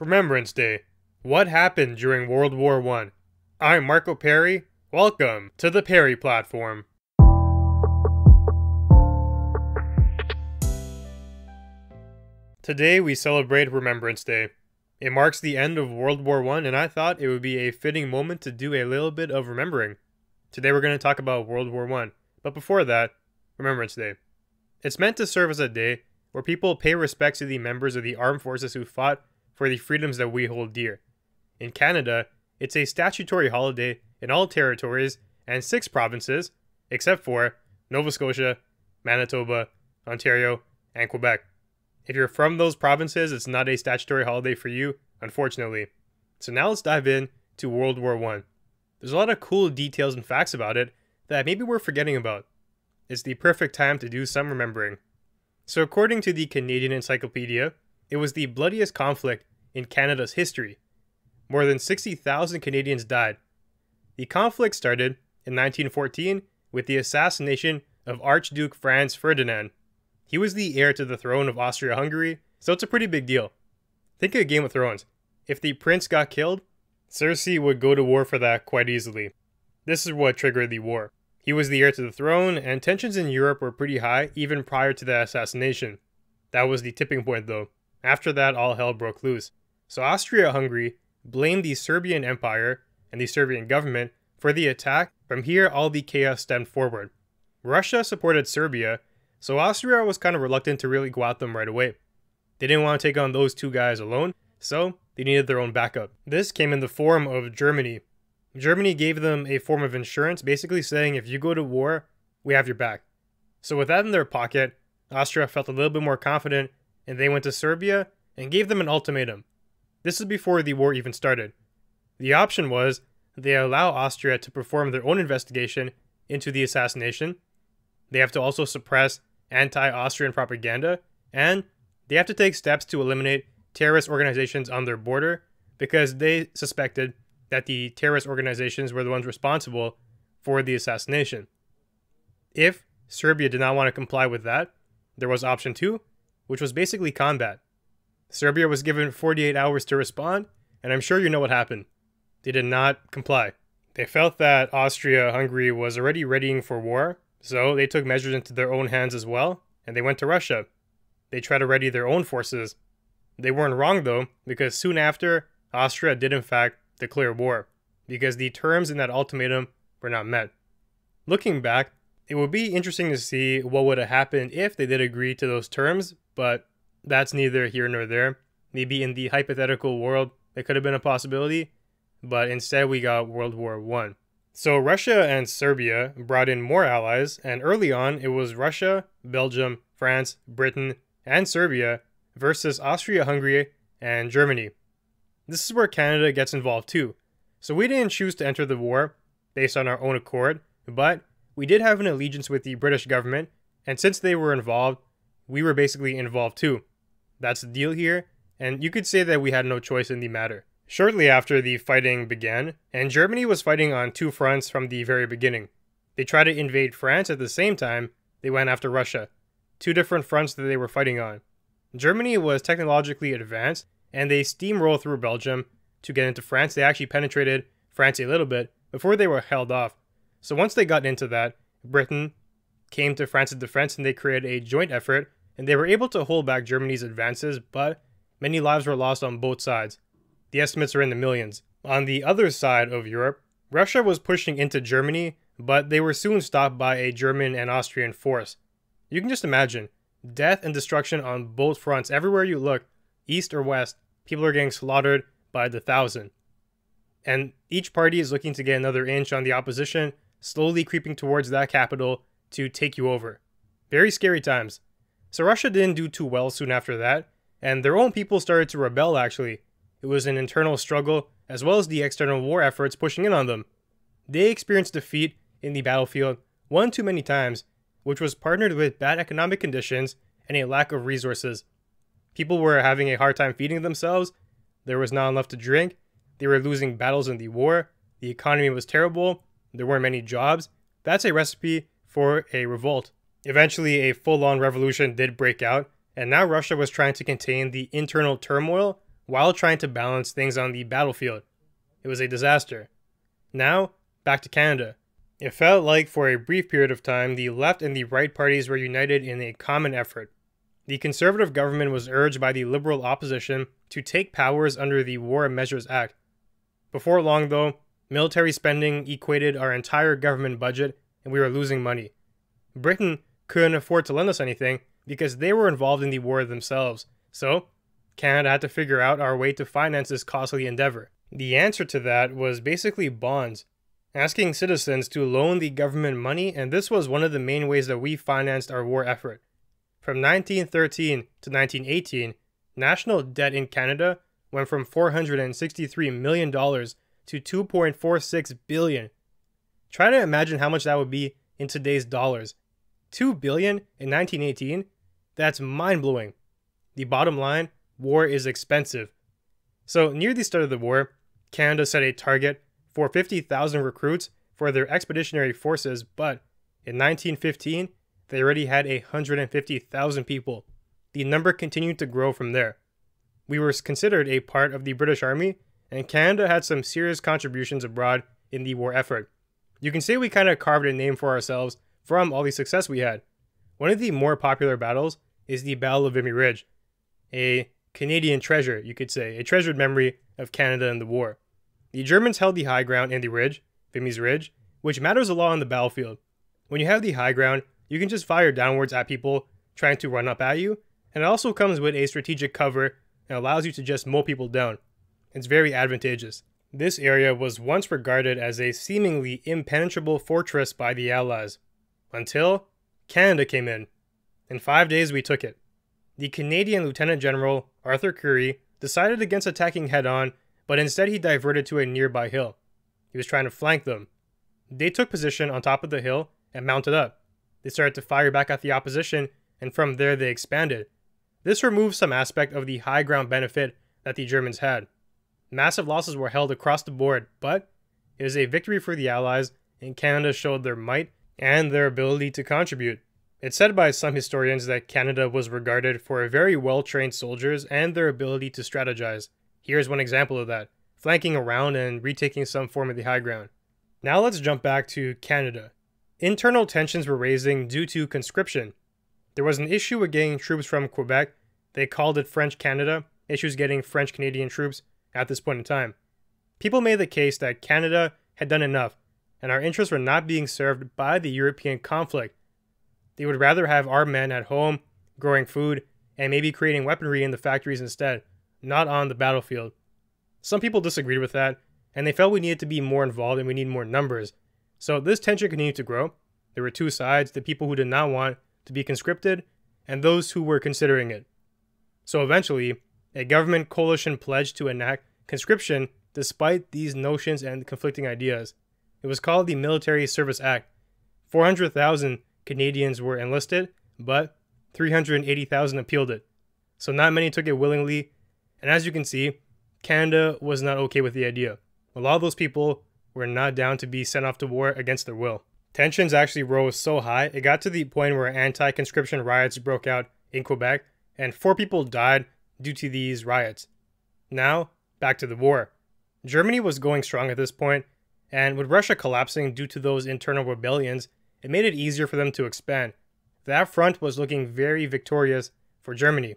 Remembrance Day. What happened during World War I? I'm Marco Perri. Welcome to the Perri Platform. Today we celebrate Remembrance Day. It marks the end of World War I, and I thought it would be a fitting moment to do a little bit of remembering. Today we're going to talk about World War I, but before that, Remembrance Day. It's meant to serve as a day where people pay respects to the members of the armed forces who fought for the freedoms that we hold dear. In Canada, it's a statutory holiday in all territories and six provinces, except for Nova Scotia, Manitoba, Ontario, and Quebec. If you're from those provinces, it's not a statutory holiday for you, unfortunately. So now let's dive in to World War I. There's a lot of cool details and facts about it that maybe we're forgetting about. It's the perfect time to do some remembering. So, according to the Canadian Encyclopedia, it was the bloodiest conflict in Canada's history. More than 60,000 Canadians died. The conflict started in 1914 with the assassination of Archduke Franz Ferdinand. He was the heir to the throne of Austria Hungary, so it's a pretty big deal. Think of Game of Thrones. If the prince got killed, Cersei would go to war for that quite easily. This is what triggered the war. He was the heir to the throne, and tensions in Europe were pretty high even prior to the assassination. That was the tipping point, though. After that, all hell broke loose. So Austria Hungary blamed the Serbian Empire and the Serbian government for the attack. From here, all the chaos stemmed forward. Russia supported Serbia, so Austria was kind of reluctant to really go at them right away. They didn't want to take on those two guys alone, so they needed their own backup. This came in the form of Germany, Germany gave them a form of insurance, basically saying if you go to war, we have your back. So, with that in their pocket, Austria felt a little bit more confident and they went to Serbia and gave them an ultimatum. This is before the war even started. The option was they allow Austria to perform their own investigation into the assassination, they have to also suppress anti Austrian propaganda, and they have to take steps to eliminate terrorist organizations on their border because they suspected that the terrorist organizations were the ones responsible for the assassination. If Serbia did not want to comply with that, there was option two, which was basically combat. Serbia was given 48 hours to respond, and I'm sure you know what happened. They did not comply. They felt that Austria Hungary was already readying for war, so they took measures into their own hands as well, and they went to Russia. They tried to ready their own forces. They weren't wrong though, because soon after, Austria did in fact declare war, because the terms in that ultimatum were not met. Looking back, it would be interesting to see what would have happened if they did agree to those terms, but that's neither here nor there. Maybe in the hypothetical world, it could have been a possibility, but instead we got World War One. So Russia and Serbia brought in more allies, and early on it was Russia, Belgium, France, Britain, and Serbia versus Austria-Hungary and Germany. This is where Canada gets involved too. So we didn't choose to enter the war based on our own accord, but we did have an allegiance with the British government, and since they were involved, we were basically involved too. That's the deal here, and you could say that we had no choice in the matter. Shortly after the fighting began, and Germany was fighting on two fronts from the very beginning. They tried to invade France at the same time they went after Russia. Two different fronts that they were fighting on. Germany was technologically advanced and they steamrolled through Belgium to get into France. They actually penetrated France a little bit before they were held off. So once they got into that, Britain came to France's defense and they created a joint effort and they were able to hold back Germany's advances, but many lives were lost on both sides. The estimates are in the millions. On the other side of Europe, Russia was pushing into Germany, but they were soon stopped by a German and Austrian force. You can just imagine death and destruction on both fronts everywhere you look east or west, people are getting slaughtered by the thousand. And each party is looking to get another inch on the opposition, slowly creeping towards that capital to take you over. Very scary times. So Russia didn't do too well soon after that, and their own people started to rebel actually. It was an internal struggle, as well as the external war efforts pushing in on them. They experienced defeat in the battlefield one too many times, which was partnered with bad economic conditions and a lack of resources. People were having a hard time feeding themselves. There was not enough to drink. They were losing battles in the war. The economy was terrible. There weren't many jobs. That's a recipe for a revolt. Eventually, a full on revolution did break out, and now Russia was trying to contain the internal turmoil while trying to balance things on the battlefield. It was a disaster. Now, back to Canada. It felt like for a brief period of time, the left and the right parties were united in a common effort. The conservative government was urged by the liberal opposition to take powers under the War Measures Act. Before long, though, military spending equated our entire government budget and we were losing money. Britain couldn't afford to lend us anything because they were involved in the war themselves, so Canada had to figure out our way to finance this costly endeavor. The answer to that was basically bonds, asking citizens to loan the government money, and this was one of the main ways that we financed our war effort. From 1913 to 1918, national debt in Canada went from $463 million to 2.46 billion. Try to imagine how much that would be in today's dollars. 2 billion in 1918? That's mind-blowing. The bottom line, war is expensive. So, near the start of the war, Canada set a target for 50,000 recruits for their expeditionary forces, but in 1915, they already had 150,000 people. The number continued to grow from there. We were considered a part of the British Army, and Canada had some serious contributions abroad in the war effort. You can say we kind of carved a name for ourselves from all the success we had. One of the more popular battles is the Battle of Vimy Ridge, a Canadian treasure, you could say, a treasured memory of Canada and the war. The Germans held the high ground in the ridge, Vimy's Ridge, which matters a lot on the battlefield. When you have the high ground, you can just fire downwards at people trying to run up at you, and it also comes with a strategic cover and allows you to just mow people down. It's very advantageous. This area was once regarded as a seemingly impenetrable fortress by the Allies, until Canada came in. In five days, we took it. The Canadian Lieutenant General Arthur Currie decided against attacking head on, but instead he diverted to a nearby hill. He was trying to flank them. They took position on top of the hill and mounted up. They started to fire back at the opposition, and from there they expanded. This removed some aspect of the high ground benefit that the Germans had. Massive losses were held across the board, but it was a victory for the Allies, and Canada showed their might and their ability to contribute. It's said by some historians that Canada was regarded for very well trained soldiers and their ability to strategize. Here's one example of that flanking around and retaking some form of the high ground. Now let's jump back to Canada. Internal tensions were raising due to conscription. There was an issue with getting troops from Quebec. They called it French Canada, issues getting French Canadian troops at this point in time. People made the case that Canada had done enough, and our interests were not being served by the European conflict. They would rather have our men at home, growing food, and maybe creating weaponry in the factories instead, not on the battlefield. Some people disagreed with that, and they felt we needed to be more involved and we need more numbers. So this tension continued to grow. There were two sides the people who did not want to be conscripted, and those who were considering it. So eventually, a government coalition pledged to enact conscription despite these notions and conflicting ideas. It was called the Military Service Act. 400,000 Canadians were enlisted, but 380,000 appealed it. So not many took it willingly, and as you can see, Canada was not okay with the idea. A lot of those people were not down to be sent off to war against their will. Tensions actually rose so high, it got to the point where anti conscription riots broke out in Quebec, and four people died due to these riots. Now, back to the war. Germany was going strong at this point, and with Russia collapsing due to those internal rebellions, it made it easier for them to expand. That front was looking very victorious for Germany.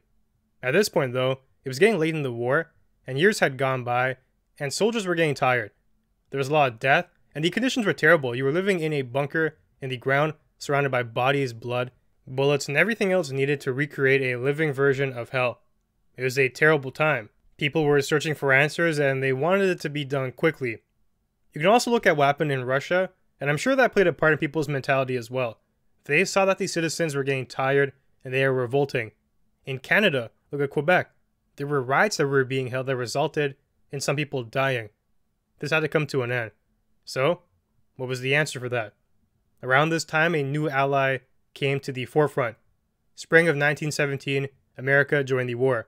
At this point, though, it was getting late in the war, and years had gone by, and soldiers were getting tired. There was a lot of death, and the conditions were terrible. You were living in a bunker in the ground, surrounded by bodies, blood, bullets, and everything else needed to recreate a living version of hell. It was a terrible time. People were searching for answers and they wanted it to be done quickly. You can also look at what happened in Russia, and I'm sure that played a part in people's mentality as well. They saw that the citizens were getting tired and they were revolting. In Canada, look at Quebec. There were riots that were being held that resulted in some people dying. This had to come to an end. So, what was the answer for that? Around this time, a new ally came to the forefront. Spring of 1917, America joined the war.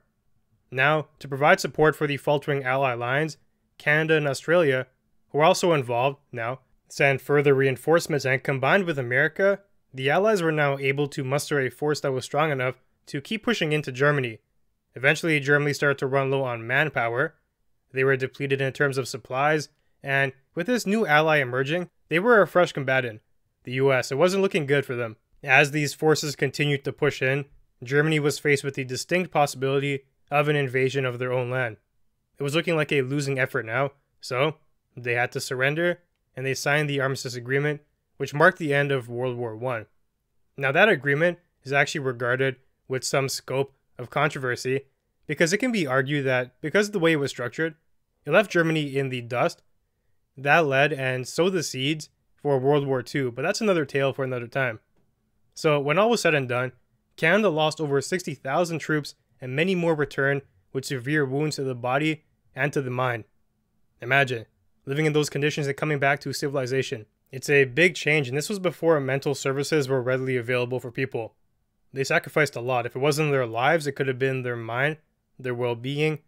Now, to provide support for the faltering Ally lines, Canada and Australia, who are also involved now, sent further reinforcements, and combined with America, the Allies were now able to muster a force that was strong enough to keep pushing into Germany. Eventually, Germany started to run low on manpower. They were depleted in terms of supplies, and with this new ally emerging, they were a fresh combatant. The US, it wasn't looking good for them. As these forces continued to push in, Germany was faced with the distinct possibility of an invasion of their own land. It was looking like a losing effort now, so they had to surrender and they signed the armistice agreement, which marked the end of World War I. Now, that agreement is actually regarded with some scope of controversy because it can be argued that because of the way it was structured, it left Germany in the dust. That led and sowed the seeds for World War II, but that's another tale for another time. So, when all was said and done, Canada lost over 60,000 troops and many more returned with severe wounds to the body and to the mind. Imagine living in those conditions and coming back to civilization. It's a big change, and this was before mental services were readily available for people. They sacrificed a lot. If it wasn't their lives, it could have been their mind, their well being,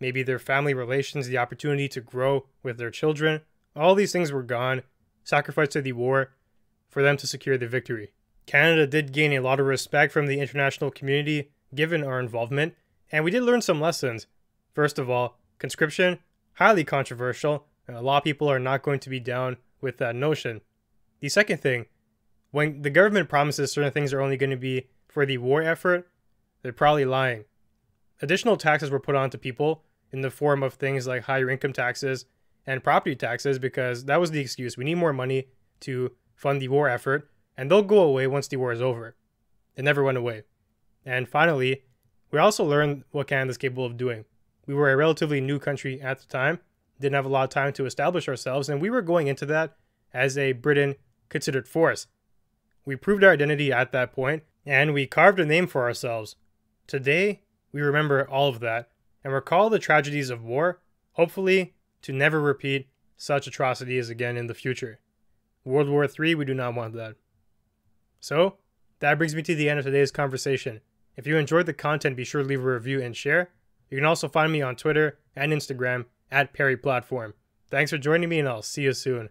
maybe their family relations, the opportunity to grow with their children. All these things were gone, sacrificed to the war for them to secure the victory. Canada did gain a lot of respect from the international community given our involvement, and we did learn some lessons. First of all, conscription, highly controversial, Uh, a lot of people are not going to be down with that notion. The second thing, when the government promises certain things are only going to be for the war effort, they're probably lying. Additional taxes were put on to people in the form of things like higher income taxes and property taxes because that was the excuse. We need more money to fund the war effort, and they'll go away once the war is over. It never went away. And finally, we also learned what Canada is capable of doing. We were a relatively new country at the time, didn't have a lot of time to establish ourselves, and we were going into that as a Britain considered force. We proved our identity at that point, and we carved a name for ourselves. Today, we remember all of that and recall the tragedies of war, hopefully to never repeat such atrocities again in the future. World War III, we do not want that. So, that brings me to the end of today's conversation. If you enjoyed the content, be sure to leave a review and share. You can also find me on Twitter and Instagram at Perri Platform. Thanks for joining me, and I'll see you soon.